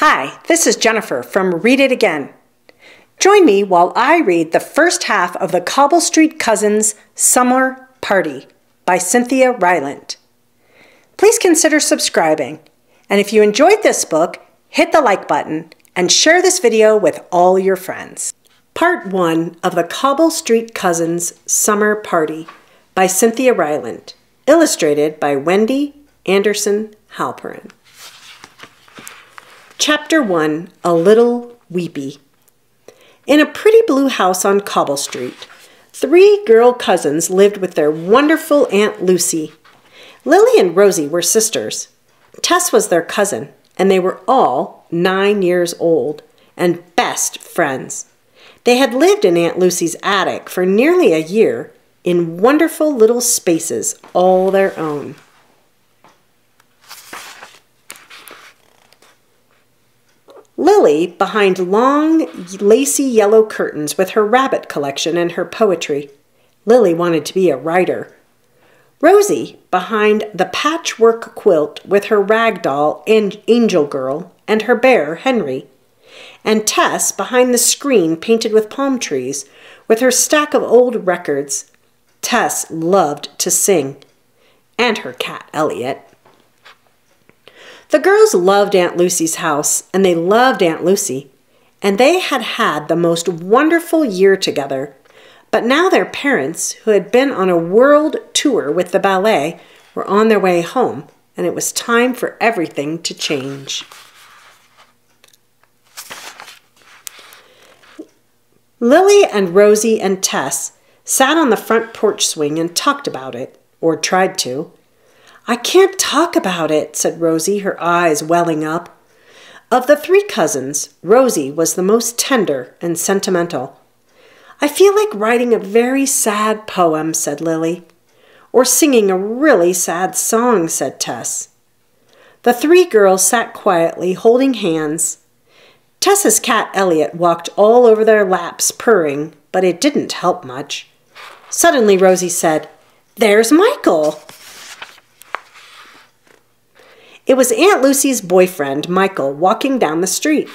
Hi, this is Jennifer from Read It Again. Join me while I read the first half of the Cobble Street Cousins Summer Party by Cynthia Rylant. Please consider subscribing, and if you enjoyed this book, hit the like button and share this video with all your friends. Part 1 of the Cobble Street Cousins Summer Party by Cynthia Rylant, illustrated by Wendy Anderson Halperin. Chapter 1 A Little Weepy. In a pretty blue house on Cobble Street, three girl cousins lived with their wonderful Aunt Lucy. Lily and Rosie were sisters. Tess was their cousin, and they were all nine years old and best friends. They had lived in Aunt Lucy's attic for nearly a year in wonderful little spaces all their own. Lily behind long, lacy yellow curtains with her rabbit collection and her poetry. Lily wanted to be a writer. Rosie behind the patchwork quilt with her rag doll angel girl and her bear, Henry. And Tess behind the screen painted with palm trees with her stack of old records. Tess loved to sing. And her cat, Elliot. The girls loved Aunt Lucy's house, and they loved Aunt Lucy, and they had had the most wonderful year together. But now their parents, who had been on a world tour with the ballet, were on their way home, and it was time for everything to change. Lily and Rosie and Tess sat on the front porch swing and talked about it, or tried to. I can't talk about it, said Rosie, her eyes welling up. Of the three cousins, Rosie was the most tender and sentimental. I feel like writing a very sad poem, said Lily. Or singing a really sad song, said Tess. The three girls sat quietly, holding hands. Tess's cat Elliot walked all over their laps, purring, but it didn't help much. Suddenly Rosie said, There's Michael. It was Aunt Lucy's boyfriend, Michael, walking down the street.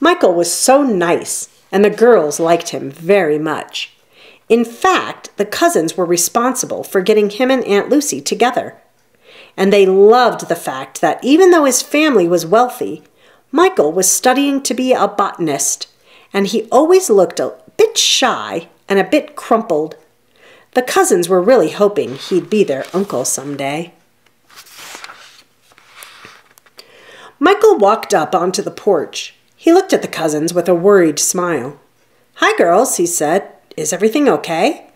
Michael was so nice, and the girls liked him very much. In fact, the cousins were responsible for getting him and Aunt Lucy together. And they loved the fact that even though his family was wealthy, Michael was studying to be a botanist, and he always looked a bit shy and a bit crumpled. The cousins were really hoping he'd be their uncle someday. Michael walked up onto the porch. He looked at the cousins with a worried smile. Hi, girls, he said. Is everything okay?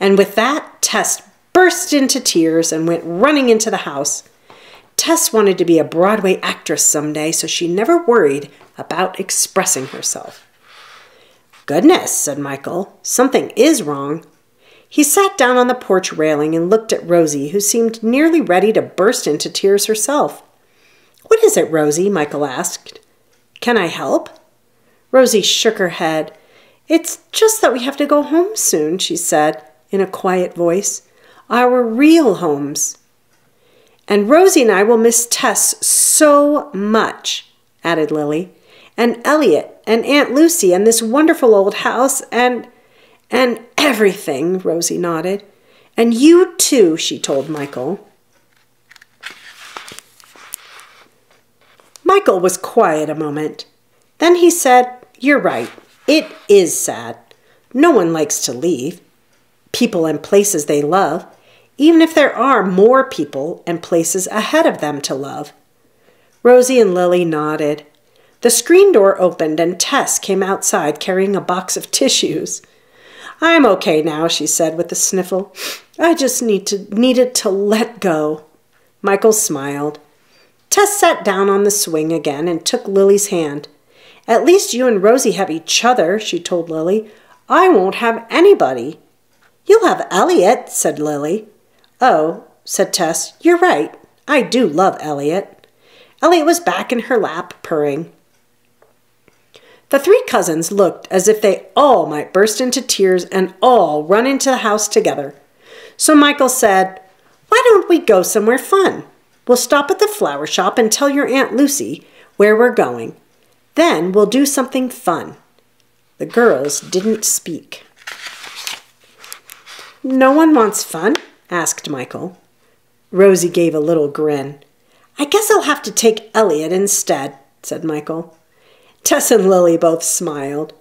And with that, Tess burst into tears and went running into the house. Tess wanted to be a Broadway actress someday, so she never worried about expressing herself. Goodness, said Michael, something is wrong. He sat down on the porch railing and looked at Rosie, who seemed nearly ready to burst into tears herself. What is it, Rosie? Michael asked. Can I help? Rosie shook her head. It's just that we have to go home soon, she said in a quiet voice. Our real homes. And Rosie and I will miss Tess so much, added Lily. And Elliot and Aunt Lucy and this wonderful old house and and everything, Rosie nodded. And you too, she told Michael. Michael was quiet a moment. Then he said, You're right. It is sad. No one likes to leave. People and places they love, even if there are more people and places ahead of them to love. Rosie and Lily nodded. The screen door opened and Tess came outside carrying a box of tissues. I'm okay now, she said with a sniffle. I just need to needed to let go. Michael smiled. Tess sat down on the swing again and took Lily's hand. At least you and Rosie have each other, she told Lily. I won't have anybody. You'll have Elliot, said Lily. Oh, said Tess, you're right. I do love Elliot. Elliot was back in her lap, purring. The three cousins looked as if they all might burst into tears and all run into the house together. So Michael said, Why don't we go somewhere fun? We'll stop at the flower shop and tell your Aunt Lucy where we're going. Then we'll do something fun. The girls didn't speak. No one wants fun? asked Michael. Rosie gave a little grin. I guess I'll have to take Elliot instead, said Michael. Tess and Lily both smiled.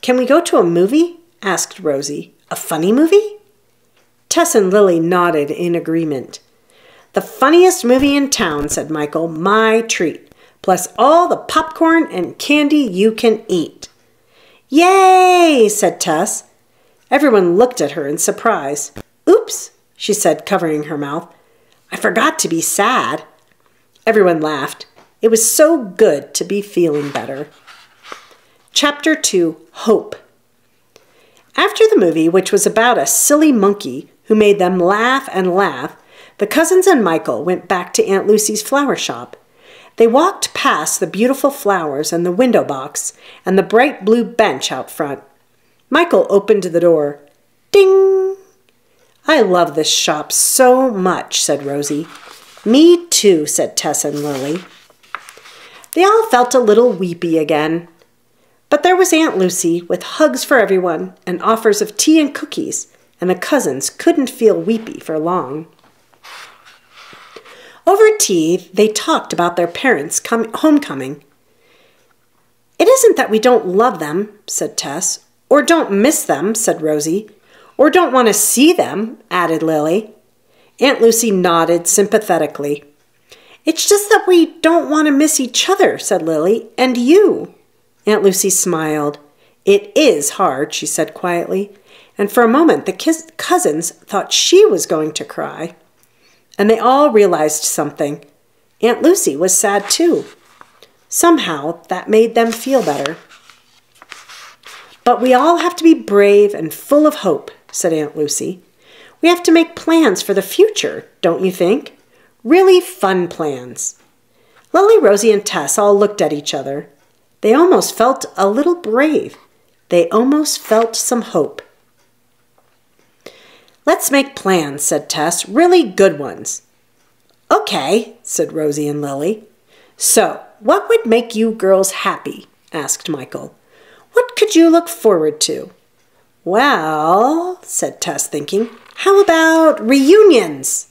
Can we go to a movie? asked Rosie. A funny movie? Tess and Lily nodded in agreement. The funniest movie in town, said Michael. My treat. Plus all the popcorn and candy you can eat. Yay, said Tess. Everyone looked at her in surprise. Oops, she said, covering her mouth. I forgot to be sad. Everyone laughed. It was so good to be feeling better. Chapter 2 Hope. After the movie, which was about a silly monkey who made them laugh and laugh, the cousins and Michael went back to Aunt Lucy's flower shop. They walked past the beautiful flowers and the window box and the bright blue bench out front. Michael opened the door. Ding! I love this shop so much, said Rosie. Me too, said Tess and Lily. They all felt a little weepy again. But there was Aunt Lucy with hugs for everyone and offers of tea and cookies, and the cousins couldn't feel weepy for long. Over tea, they talked about their parents' com- homecoming. It isn't that we don't love them, said Tess, or don't miss them, said Rosie, or don't want to see them, added Lily. Aunt Lucy nodded sympathetically. It's just that we don't want to miss each other, said Lily, and you. Aunt Lucy smiled. It is hard, she said quietly, and for a moment the cousins thought she was going to cry and they all realized something. Aunt Lucy was sad too. Somehow that made them feel better. But we all have to be brave and full of hope, said Aunt Lucy. We have to make plans for the future, don't you think? Really fun plans. Lily, Rosie, and Tess all looked at each other. They almost felt a little brave. They almost felt some hope. Let's make plans, said Tess. Really good ones. Okay, said Rosie and Lily. So, what would make you girls happy? asked Michael. What could you look forward to? Well, said Tess, thinking, how about reunions?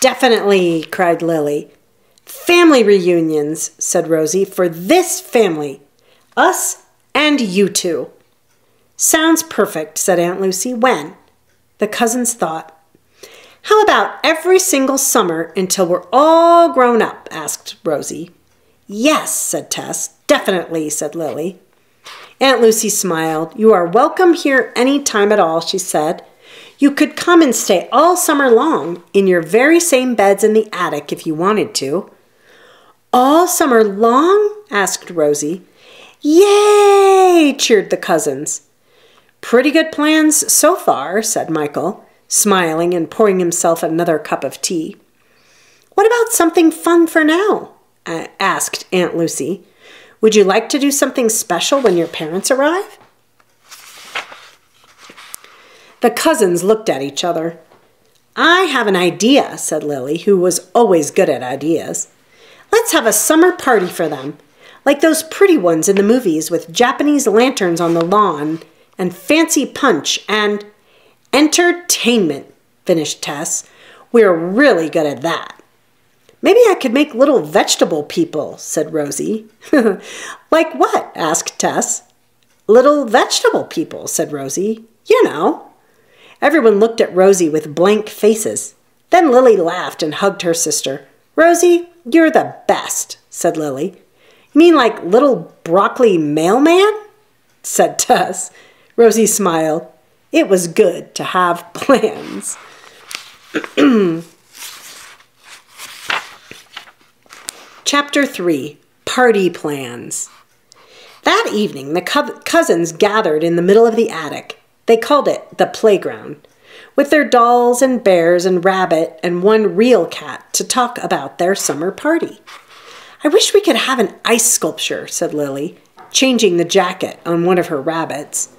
Definitely, cried Lily. Family reunions, said Rosie, for this family. Us and you two. Sounds perfect, said Aunt Lucy. When? The cousins thought. How about every single summer until we're all grown up? asked Rosie. Yes, said Tess. Definitely, said Lily. Aunt Lucy smiled. You are welcome here any time at all, she said. You could come and stay all summer long in your very same beds in the attic if you wanted to. All summer long? asked Rosie. Yay! cheered the cousins. Pretty good plans so far, said Michael, smiling and pouring himself another cup of tea. What about something fun for now? asked Aunt Lucy. Would you like to do something special when your parents arrive? The cousins looked at each other. I have an idea, said Lily, who was always good at ideas. Let's have a summer party for them, like those pretty ones in the movies with Japanese lanterns on the lawn and fancy punch and entertainment, finished Tess. We're really good at that. Maybe I could make little vegetable people, said Rosie. like what? asked Tess. Little vegetable people, said Rosie. You know. Everyone looked at Rosie with blank faces. Then Lily laughed and hugged her sister. Rosie, you're the best, said Lily. You mean like little broccoli mailman? said Tess. Rosie smiled. It was good to have plans. Chapter 3 Party Plans. That evening, the co- cousins gathered in the middle of the attic. They called it the playground, with their dolls and bears and rabbit and one real cat to talk about their summer party. I wish we could have an ice sculpture, said Lily, changing the jacket on one of her rabbits.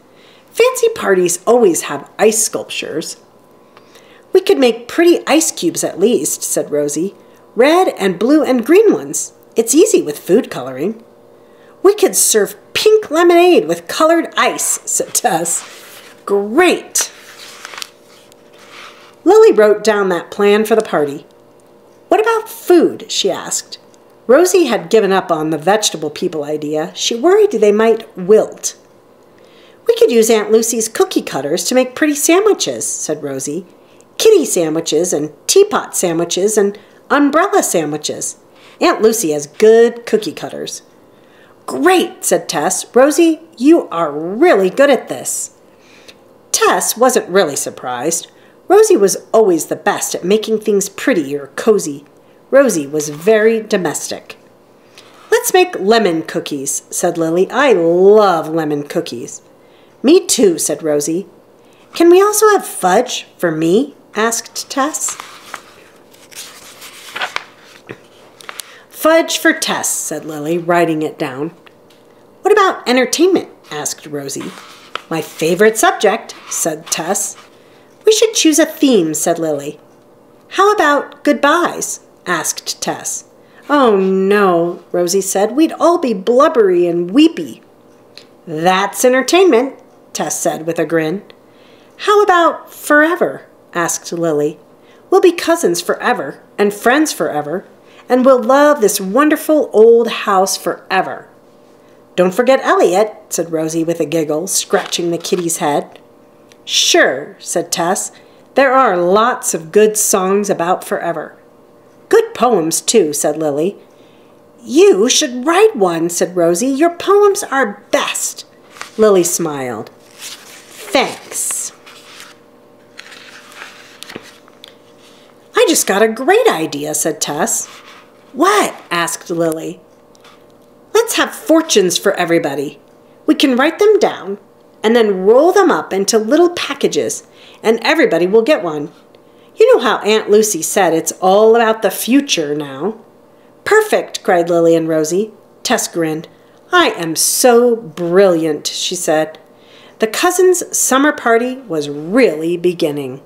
Fancy parties always have ice sculptures. We could make pretty ice cubes at least, said Rosie. Red and blue and green ones. It's easy with food coloring. We could serve pink lemonade with colored ice, said Tess. Great! Lily wrote down that plan for the party. What about food? she asked. Rosie had given up on the vegetable people idea. She worried they might wilt. We could use Aunt Lucy's cookie cutters to make pretty sandwiches, said Rosie. Kitty sandwiches and teapot sandwiches and umbrella sandwiches. Aunt Lucy has good cookie cutters. Great, said Tess. Rosie, you are really good at this. Tess wasn't really surprised. Rosie was always the best at making things pretty or cozy. Rosie was very domestic. Let's make lemon cookies, said Lily. I love lemon cookies. Too, said Rosie. Can we also have fudge for me? asked Tess. Fudge for Tess, said Lily, writing it down. What about entertainment? asked Rosie. My favorite subject, said Tess. We should choose a theme, said Lily. How about goodbyes? asked Tess. Oh no, Rosie said. We'd all be blubbery and weepy. That's entertainment, Tess said with a grin. How about forever? asked Lily. We'll be cousins forever and friends forever, and we'll love this wonderful old house forever. Don't forget Elliot, said Rosie with a giggle, scratching the kitty's head. Sure, said Tess. There are lots of good songs about forever. Good poems, too, said Lily. You should write one, said Rosie. Your poems are best. Lily smiled. Thanks. I just got a great idea, said Tess. What? asked Lily. Let's have fortunes for everybody. We can write them down and then roll them up into little packages, and everybody will get one. You know how Aunt Lucy said it's all about the future now. Perfect, cried Lily and Rosie. Tess grinned. I am so brilliant, she said. The cousins' summer party was really beginning.